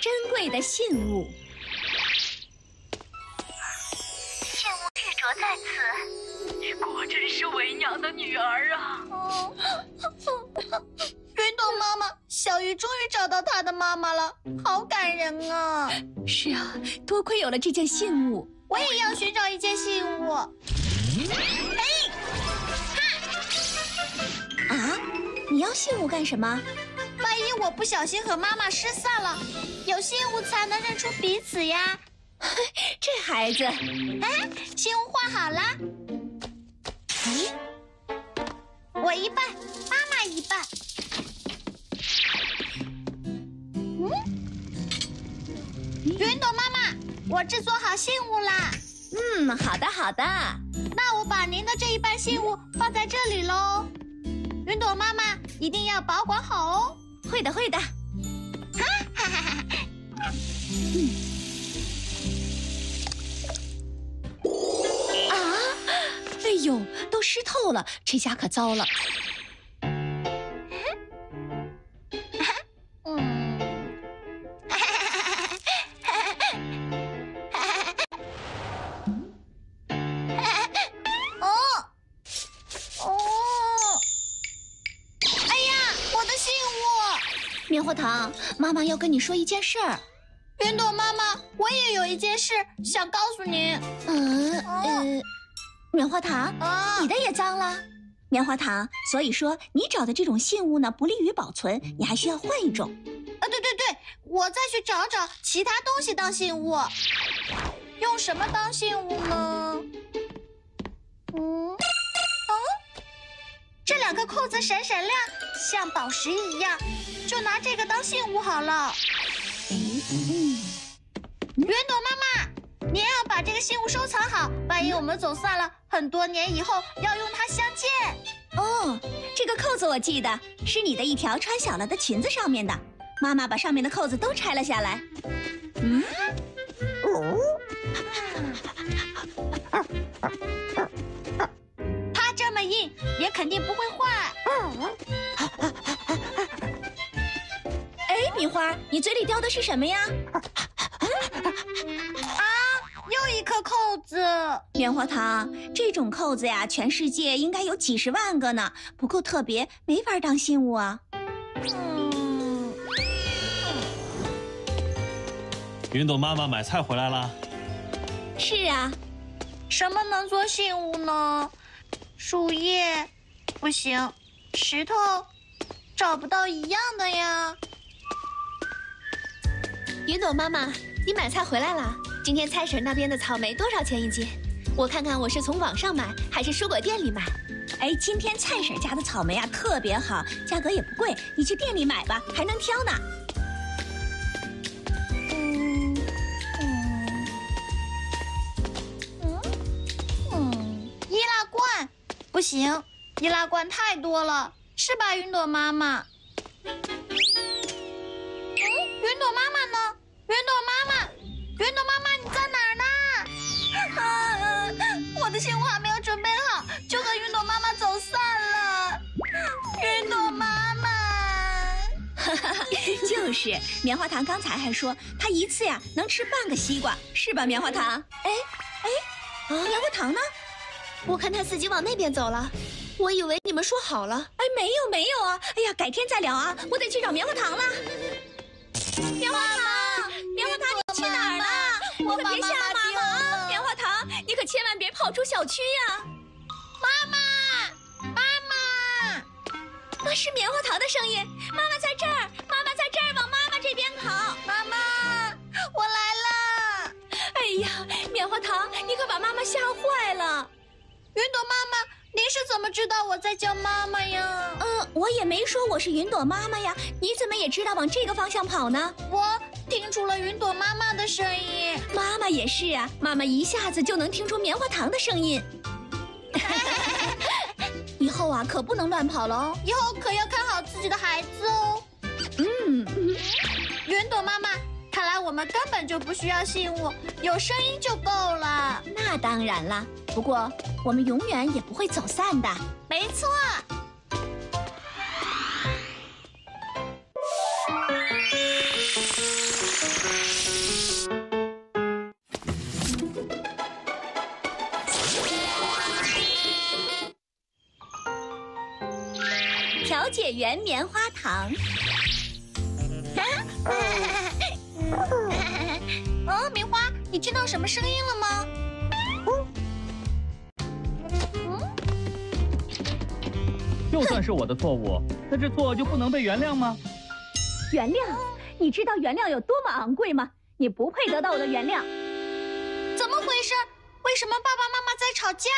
珍贵的信物。信物执着在此，你果真是为娘的女儿啊！云朵妈妈，小鱼终于找到它的妈妈了，好感人啊！是啊，多亏有了这件信物，我也要寻找一件信物。哎，啊，你要信物干什么？万一我不小心和妈妈失散了，有信物才能认出彼此呀。这孩子，哎，信物画好了。咦，我一半，妈妈一半。嗯，云朵妈妈，我制作好信物啦。嗯，好的好的。那我把您的这一半信物放在这里喽。云朵妈妈一定要保管好哦。会的会的。哈哈哈哈！啊！哎呦，都湿透了，这下可糟了。糖，妈妈要跟你说一件事儿。云朵妈妈，我也有一件事想告诉你。嗯呃，棉花糖，你的也脏了。棉花糖，所以说你找的这种信物呢，不利于保存，你还需要换一种。啊，对对对，我再去找找其他东西当信物。用什么当信物呢？嗯，哦，这两个扣子闪闪亮，像宝石一样。就拿这个当信物好了。云朵妈妈，您要把这个信物收藏好，万一我们走散了，很多年以后要用它相见。哦，这个扣子我记得是你的一条穿小了的裙子上面的，妈妈把上面的扣子都拆了下来。嗯，哦它这么硬，也肯定不会坏。米花，你嘴里叼的是什么呀？啊，又一颗扣子！棉花糖，这种扣子呀，全世界应该有几十万个呢，不够特别，没法当信物啊。嗯。云朵妈妈买菜回来了。是啊。什么能做信物呢？树叶，不行。石头，找不到一样的呀。云朵妈妈，你买菜回来了？今天菜婶那边的草莓多少钱一斤？我看看我是从网上买还是蔬果店里买。哎，今天菜婶家的草莓啊特别好，价格也不贵，你去店里买吧，还能挑呢。嗯嗯嗯嗯，易拉罐不行，易拉罐太多了，是吧，云朵妈妈？嗯，云朵妈妈呢？云朵妈妈，云朵妈妈，你在哪儿呢？啊，我的信物还没有准备好，就和云朵妈妈走散了。云朵妈妈，哈哈，就是，棉花糖刚才还说他一次呀能吃半个西瓜，是吧，棉花糖？哎哎，棉花糖呢？我看他自己往那边走了，我以为你们说好了。哎，没有没有啊，哎呀，改天再聊啊，我得去找棉花糖了。棉花糖。我可别吓妈妈啊。棉花糖，你可千万别跑出小区呀！妈妈，妈妈，那是棉花糖的声音。妈妈在这儿，妈妈在这儿，往妈妈这边跑。妈妈，我来了。哎呀，棉花糖，你可把妈妈吓坏了。云朵妈妈，您是怎么知道我在叫妈妈呀？嗯，我也没说我是云朵妈妈呀。你怎么也知道往这个方向跑呢？我。听出了云朵妈妈的声音，妈妈也是啊，妈妈一下子就能听出棉花糖的声音。以后啊，可不能乱跑了哦，以后可要看好自己的孩子哦。嗯，云朵妈妈，看来我们根本就不需要信物，有声音就够了。那当然了，不过我们永远也不会走散的。没错。解员棉花糖。哦，棉花，你听到什么声音了吗？就算是我的错误，那这错就不能被原谅吗？原谅？你知道原谅有多么昂贵吗？你不配得到我的原谅。怎么回事？为什么爸爸妈妈在吵架？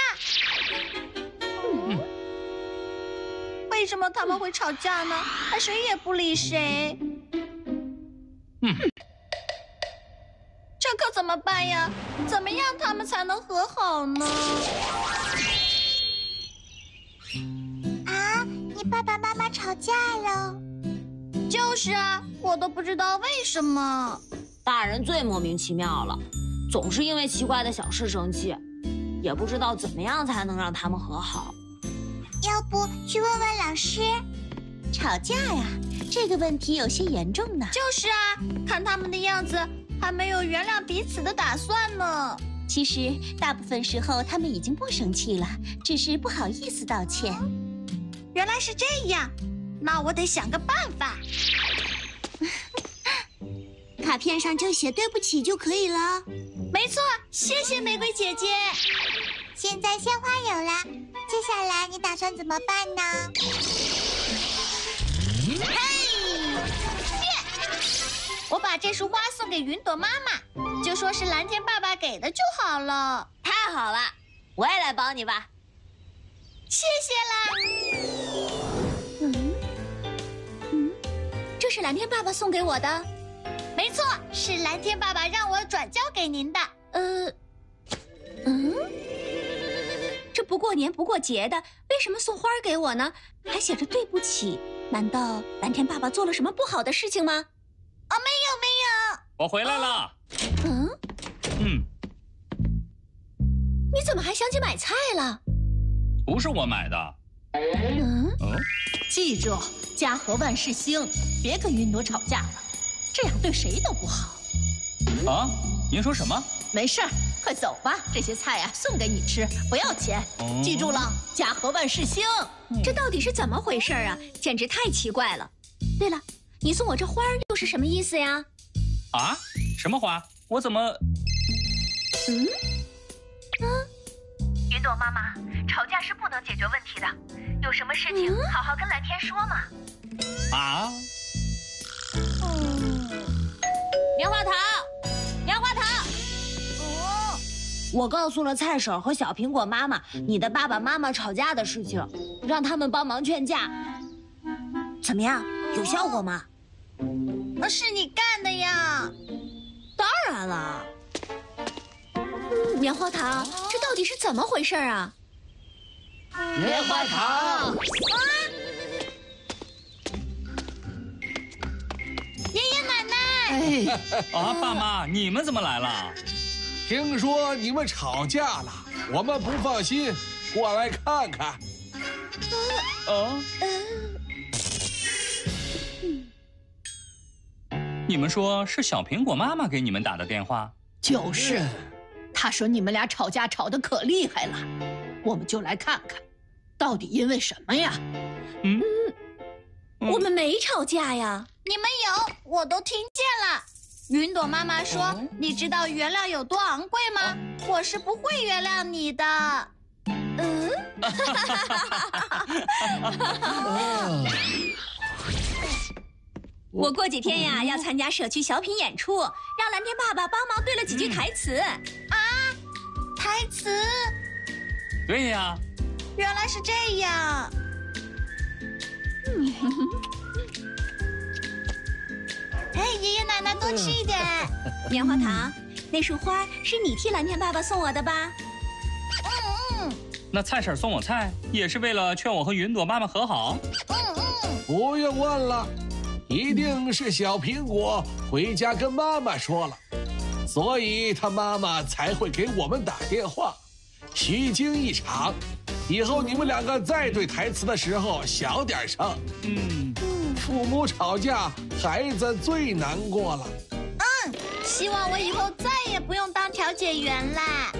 为什么他们会吵架呢？还谁也不理谁。嗯，这可怎么办呀？怎么样他们才能和好呢？啊，你爸爸妈妈吵架了？就是啊，我都不知道为什么。大人最莫名其妙了，总是因为奇怪的小事生气，也不知道怎么样才能让他们和好。要不去问问老师？吵架呀，这个问题有些严重呢。就是啊，看他们的样子，还没有原谅彼此的打算呢。其实大部分时候他们已经不生气了，只是不好意思道歉。原来是这样，那我得想个办法。卡片上就写对不起就可以了。没错，谢谢玫瑰姐姐。现在鲜花有了，接下来你打算怎么办呢？嘿，我把这束花送给云朵妈妈，就说是蓝天爸爸给的就好了。太好了，我也来帮你吧。谢谢啦。嗯嗯，这是蓝天爸爸送给我的。没错，是蓝天爸爸让我转交给您的。呃，嗯，这不过年不过节的，为什么送花给我呢？还写着对不起，难道蓝天爸爸做了什么不好的事情吗？哦，没有没有。我回来了。嗯嗯，你怎么还想起买菜了？不是我买的。嗯，嗯，记住，家和万事兴，别跟云朵吵架了。这样对谁都不好。啊，您说什么？没事儿，快走吧。这些菜呀、送给你吃，不要钱。哦记住了，家和万事兴。这到底是怎么回事啊？简直太奇怪了。对了，你送我这花又是什么意思呀？啊？什么花？我怎么？嗯，云朵妈妈，吵架是不能解决问题的，有什么事情好好跟蓝天说嘛。啊？棉花糖，我告诉了菜婶和小苹果妈妈你的爸爸妈妈吵架的事情，让他们帮忙劝架。怎么样？有效果吗？那是你干的呀。当然了。嗯棉花糖，这到底是怎么回事啊？棉花糖，爷爷奶奶，哎，啊，爸妈，你们怎么来了？听说你们吵架了，我们不放心，过来看看。啊？你们说是小苹果妈妈给你们打的电话？就是，她说你们俩吵架吵得可厉害了，我们就来看看，到底因为什么呀？嗯，我们没吵架呀。你们有，我都听见了。云朵妈妈说：“你知道原谅有多昂贵吗？我是不会原谅你的。”嗯，我过几天呀要参加社区小品演出，让蓝天爸爸帮忙对了几句台词。啊台词对呀，原来是这样。哎，爷爷奶奶多吃一点。棉花糖，那束花是你替蓝天爸爸送我的吧？嗯嗯那菜婶送我菜也是为了劝我和云朵妈妈和好。嗯嗯不用问了，一定是小苹果回家跟妈妈说了，所以他妈妈才会给我们打电话，虚惊一场。以后你们两个再对台词的时候小点声。嗯，父母吵架，孩子最难过了。嗯希望我以后再也不用当调解员啦。